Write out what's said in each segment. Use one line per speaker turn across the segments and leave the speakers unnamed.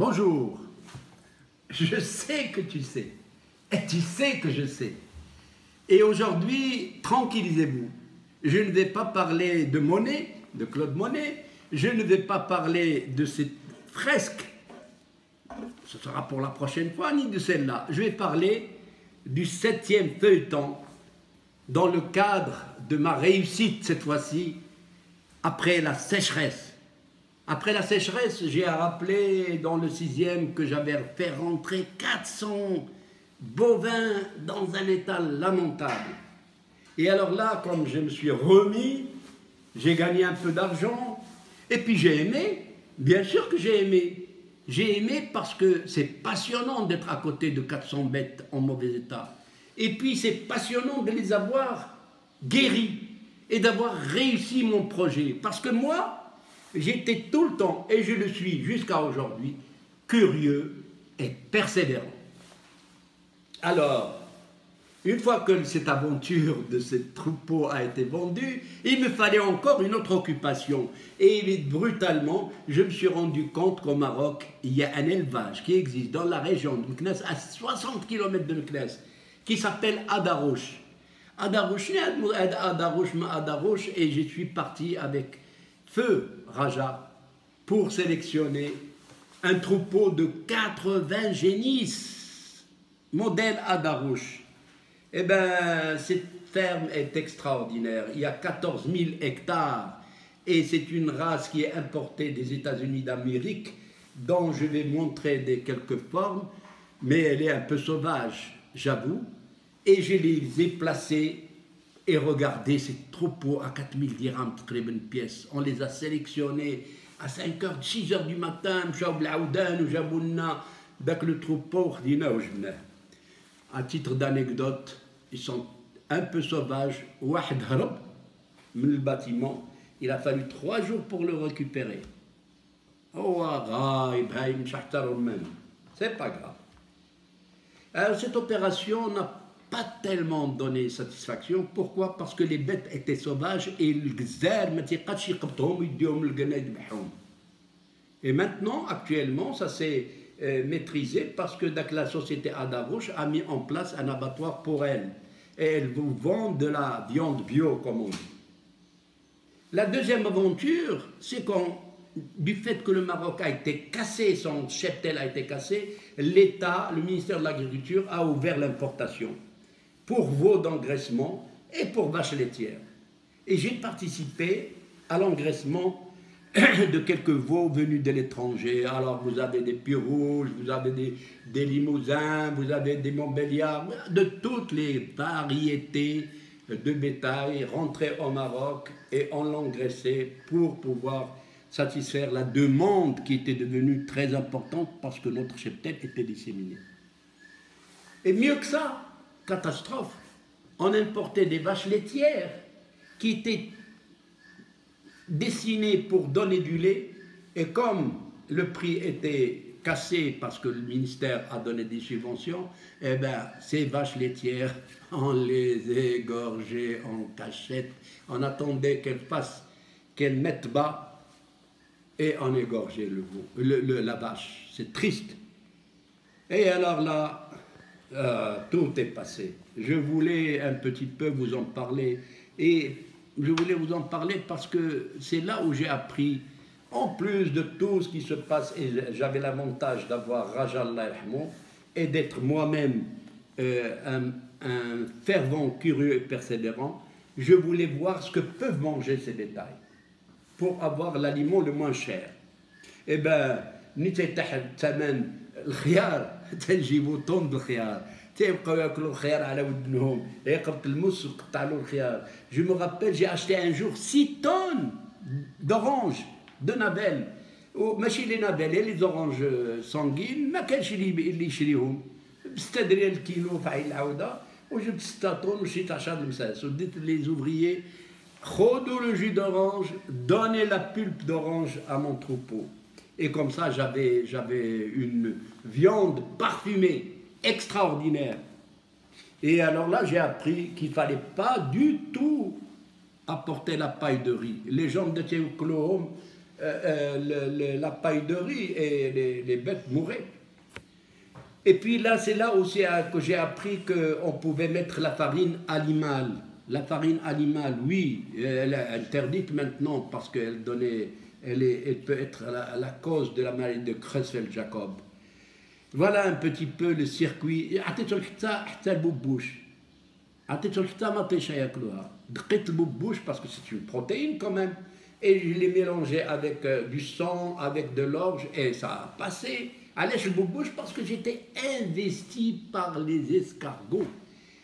Bonjour. Je sais que tu sais. Et tu sais que je sais. Et aujourd'hui, tranquillisez-vous. Je ne vais pas parler de Monet, de Claude Monet. Je ne vais pas parler de cette fresque. Ce sera pour la prochaine fois, ni de celle-là. Je vais parler du septième feuilleton dans le cadre de ma réussite cette fois-ci après la sécheresse. Après la sécheresse, j'ai rappelé dans le sixième que j'avais fait rentrer 400 bovins dans un état lamentable. Et alors là, comme je me suis remis, j'ai gagné un peu d'argent, et puis j'ai aimé, bien sûr que j'ai aimé. J'ai aimé parce que c'est passionnant d'être à côté de 400 bêtes en mauvais état. Et puis c'est passionnant de les avoir guéris et d'avoir réussi mon projet. Parce que moi, j'étais tout le temps, et je le suis jusqu'à aujourd'hui, curieux et persévérant. Alors, une fois que cette aventure de ce troupeau a été vendue, il me fallait encore une autre occupation. Et brutalement, je me suis rendu compte qu'au Maroc, il y a un élevage qui existe dans la région de Meknes, à 60 km de Meknes, qui s'appelle Adarouche. Adarouche, Adarouche, Adarouche, et je suis parti avec Feu Raja pour sélectionner un troupeau de 80 génisses, modèle Adarouche. Eh bien, cette ferme est extraordinaire. Il y a 14 000 hectares et c'est une race qui est importée des États-Unis d'Amérique dont je vais montrer des quelques formes, mais elle est un peu sauvage, j'avoue. Et je les ai placés et regardez ces troupeaux à 4000 dirhams, une pièce. On les a sélectionnés à 5h, 6h du matin, le troupeau, à titre d'anecdote, ils sont un peu sauvages. le bâtiment, il a fallu trois jours pour le récupérer. Oh, c'est pas grave. Cette opération n'a pas tellement donné satisfaction. Pourquoi? Parce que les bêtes étaient sauvages et le Et maintenant, actuellement, ça s'est euh, maîtrisé parce que la société Adarouche a mis en place un abattoir pour elles. Et elles vous vendent de la viande bio, comme on dit. La deuxième aventure, c'est qu'on du fait que le Maroc a été cassé, son cheptel a été cassé, l'État, le ministère de l'Agriculture a ouvert l'importation pour veaux d'engraissement et pour vaches laitières. Et j'ai participé à l'engraissement de quelques veaux venus de l'étranger. Alors vous avez des pieds rouges, vous avez des, des limousins, vous avez des montbéliards, de toutes les variétés de bétail rentrés au Maroc et on l'engraissait pour pouvoir satisfaire la demande qui était devenue très importante parce que notre cheptel était disséminé. Et mieux que ça, catastrophe. On importait des vaches laitières qui étaient dessinées pour donner du lait, et comme le prix était cassé parce que le ministère a donné des subventions, eh bien, ces vaches laitières, on les égorgeait en cachette, on attendait qu'elles fassent, qu'elles mettent bas, et on égorgeait le, la vache. C'est triste. Et alors là, euh, tout est passé. Je voulais un petit peu vous en parler. Et je voulais vous en parler parce que c'est là où j'ai appris, en plus de tout ce qui se passe, et j'avais l'avantage d'avoir Rajal et d'être moi-même euh, un, un, fervent, curieux et persévérant, je voulais voir ce que peuvent manger ces détails pour avoir l'aliment le moins cher. Eh bien, الخيار تنجيبوا طون بالخيار تيبقاو ياكلوا الخيار على ودنهم يقبط المس وقطع له الخيار جو مو رابيل جي اشتي ان جور 6 طون دورانج دو نابيل وماشي لي نابيل لي زورانج سانغين ما كانش اللي يشريهم ب 6 دريال الكيلو في عين العوده وجبت 6 طون وشريت 10 المساس وديت لي زوفريي خذوا لو جو d'orange, donnez la pulpe d'orange à mon troupeau. Et comme ça, j'avais, une viande parfumée extraordinaire. Et alors là, j'ai appris qu'il ne fallait pas du tout apporter la paille de riz. Les gens de Théoclohom, euh, la paille de riz et les, bêtes mouraient. Et puis là, c'est là aussi que j'ai appris qu'on pouvait mettre la farine animale. La farine animale, oui, elle est interdite maintenant parce qu'elle donnait, elle, peut être la, cause de la maladie de Creutzfeldt-Jacob. Voilà un petit peu le circuit. parce que c'est une protéine quand même. Et je l'ai mélangé avec euh, du sang, avec de l'orge, et ça a passé. Je bouche parce que j'étais investi par les escargots,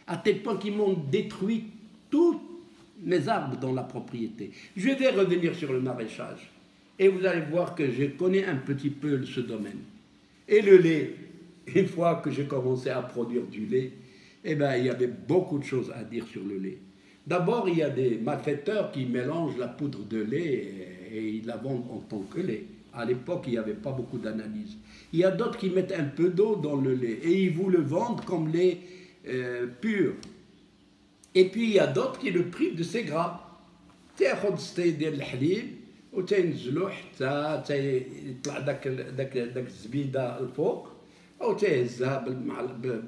à tel point qu'ils m'ont détruit tous mes arbres dans la propriété. Je vais revenir sur le maraîchage, et vous allez voir que je connais un petit peu ce domaine. Et le lait, une fois que j'ai commencé à produire du lait, eh bien, il y avait beaucoup de choses à dire sur le lait. D'abord, il y a des malfaiteurs qui mélangent la poudre de lait et, ils la vendent en tant que lait. À l'époque, il n'y avait pas beaucoup d'analyse. Il y a d'autres qui mettent un peu d'eau dans le lait et ils vous le vendent comme lait euh, pur. Et puis, il y a d'autres qui le privent de ses gras. وتنزلو حتى يطلع داك داك داك الزبيده الفوق او تيهزها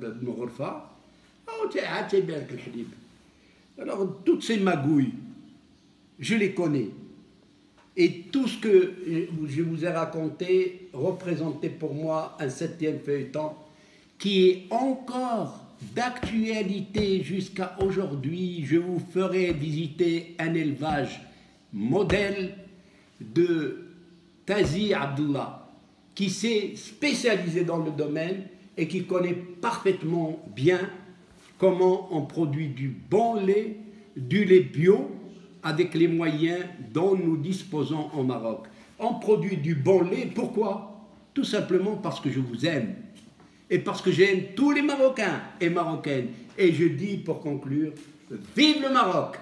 بالمغرفه او عاد تيبيع لك الحليب Alors, toutes ces magouilles, je les connais. Et tout ce que je vous ai raconté représentait pour moi un septième feuilleton qui est encore d'actualité jusqu'à aujourd'hui. Je vous ferai visiter un élevage modèle de Tazi Abdullah, qui s'est spécialisé dans le domaine et qui connaît parfaitement bien comment on produit du bon lait, du lait bio, avec les moyens dont nous disposons au Maroc. On produit du bon lait, pourquoi? Tout simplement parce que je vous aime. Et parce que j'aime tous les Marocains et Marocaines. Et je dis pour conclure, vive le Maroc